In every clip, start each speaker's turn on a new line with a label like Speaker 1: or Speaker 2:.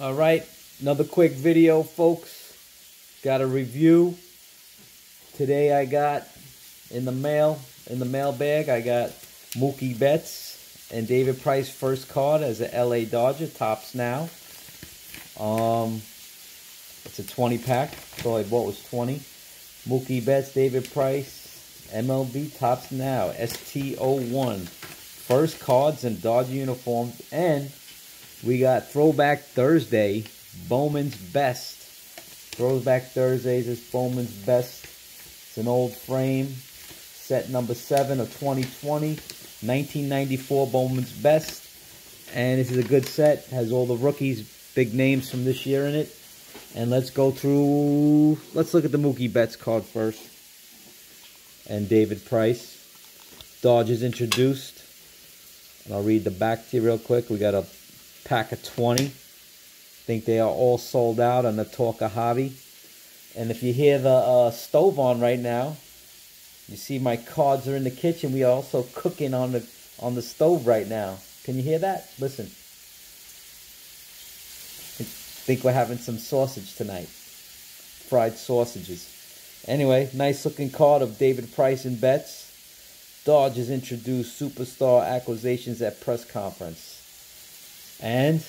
Speaker 1: All right, another quick video, folks. Got a review. Today I got in the mail, in the mail bag, I got Mookie Betts and David Price first card as a LA Dodger, Topps now. Um, it's a 20 pack. So I bought was 20. Mookie Betts, David Price, MLB Topps now, STO1. First cards and Dodger uniforms and we got Throwback Thursday, Bowman's Best. Throwback Thursdays is Bowman's Best. It's an old frame, set number 7 of 2020, 1994 Bowman's Best. And this is a good set, has all the rookies, big names from this year in it. And let's go through, let's look at the Mookie Betts card first. And David Price. Dodgers introduced. And I'll read the back to you real quick. We got a pack of 20. I think they are all sold out on the Talker Hobby. And if you hear the uh, stove on right now, you see my cards are in the kitchen. We are also cooking on the on the stove right now. Can you hear that? Listen. I think we're having some sausage tonight. Fried sausages. Anyway, nice looking card of David Price and Betts. Dodge Dodgers introduced superstar acquisitions at press conference. And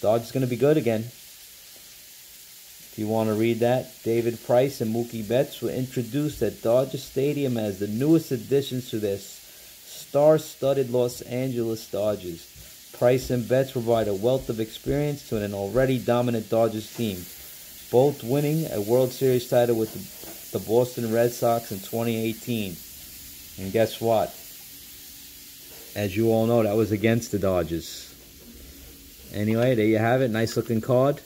Speaker 1: Dodgers going to be good again. If you want to read that, David Price and Mookie Betts were introduced at Dodger Stadium as the newest additions to this star-studded Los Angeles Dodgers. Price and Betts provide a wealth of experience to an already dominant Dodgers team, both winning a World Series title with the Boston Red Sox in 2018. And guess what? As you all know, that was against the Dodgers. Anyway, there you have it. Nice looking card.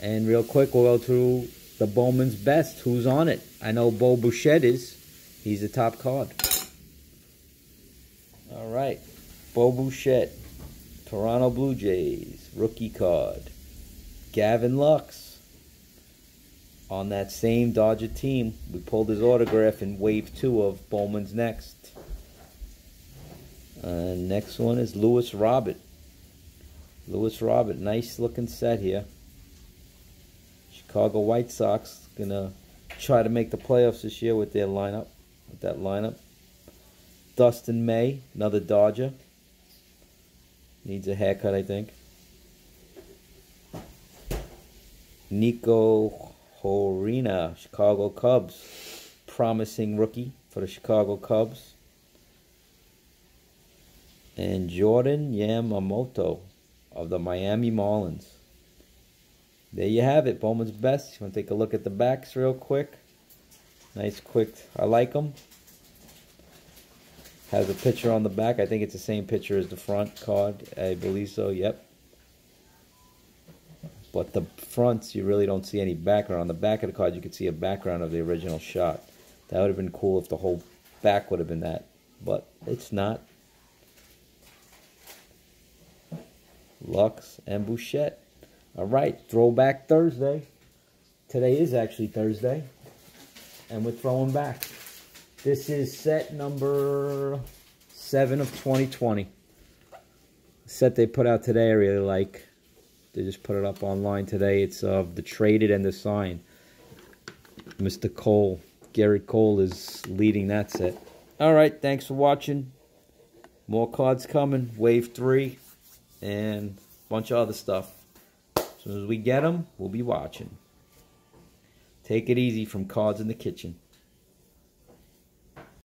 Speaker 1: And real quick, we'll go through the Bowman's Best. Who's on it? I know Bo Bichette is. He's the top card. All right. Bo Bichette. Toronto Blue Jays. Rookie card. Gavin Lux. On that same Dodger team. We pulled his autograph in Wave 2 of Bowman's Next. Uh, next one is Luis Robert. Luis Robert, nice looking set here. Chicago White Sox gonna try to make the playoffs this year with their lineup, with that lineup. Dustin May, another Dodger. Needs a haircut, I think. Nico Hoerner, Chicago Cubs. Promising rookie for the Chicago Cubs. And Jordan Yamamoto, of the Miami Marlins. There you have it, Bowman's Best. You want to take a look at the backs real quick? Nice quick, I like them. Has a picture on the back. I think it's the same picture as the front card. I believe so, yep. But the fronts, you really don't see any background. On the back of the card, you can see a background of the original shot. That would have been cool if the whole back would have been that. But it's not. Lux, and Bichette. All right, Throwback Thursday. Today is actually Thursday, and we're throwing back. This is set number 7 of 2020. The set they put out today I really like. They just put it up online today. It's of the traded and the sign. Mr. Cole, Gerrit Cole is leading that set. All right, thanks for watching. More cards coming. Wave 3 and a bunch of other stuff. As soon as we get them, we'll be watching. Take it easy from Cards in the Kitchen.